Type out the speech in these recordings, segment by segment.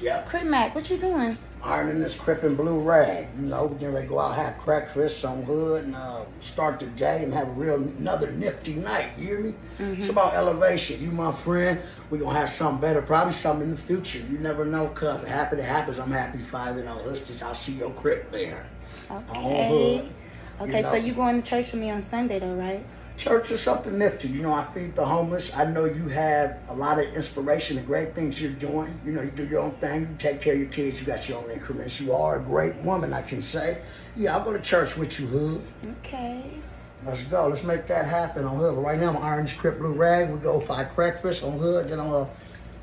Yep. Crip Mac, what you doing? Ironing this crip and blue rag. You know, we're getting ready to go out, have breakfast, some hood, and uh, start the day and have a real another nifty night. You hear me? It's about elevation. You my friend. We're gonna have something better, probably something in the future. You never know, cuff. It happen, it happens. I'm happy five and all. Let's I'll see your crip there. Okay. Okay, You so you going to church with me on Sunday though, right? Church is something nifty. You know, I feed the homeless. I know you have a lot of inspiration and great things you're doing. You know, you do your own thing. You take care of your kids. You got your own increments. You are a great woman, I can say. Yeah, I'll go to church with you, Hood. Okay. Let's go. Let's make that happen on Hood. Right now, I'm Orange Crip Blue Rag. We go find breakfast on Hood. Then I'm going to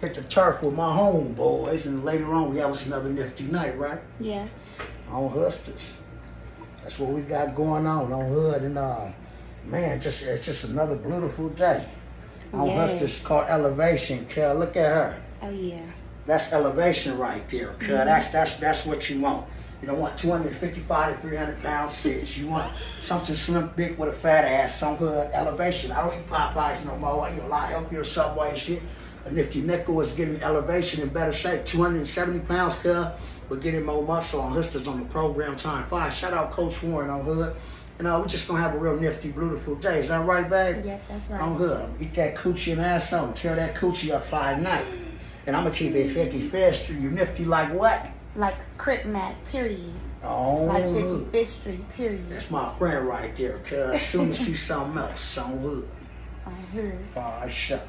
hit the turf with my homeboys. And later on, we have us another nifty night, right? Yeah. on Hustlers. That's what we got going on on Hood, and uh, man, just it's just another beautiful day. On Yes. Hustlers called Elevation. Kel, look at her. Oh yeah. That's elevation right there. Kel, mm-hmm. that's that's that's what you want. You don't want 255 to 300 pound sits. You want something slim, big with a fat ass. Some hood elevation. I don't eat Popeyes no more. I eat a lot healthier Subway shit. A nifty nickel is getting elevation in better shape. 270 pounds, cuz. We're getting more muscle on Hustlers on the program time five. Shout out Coach Warren on Hood. And uh, we're just gonna have a real nifty, beautiful day. Is that right, babe? Yep, that's right. Hood. Eat that coochie and ass on. Tear that coochie up five night. And I'm gonna keep it 55th Street. You nifty like what? Like Crip Mac, period. Oh, Like Hood. 55th Street, period. That's my friend right there, cuz. Soon as see something else, on Hood. On Hood. Oh, shut.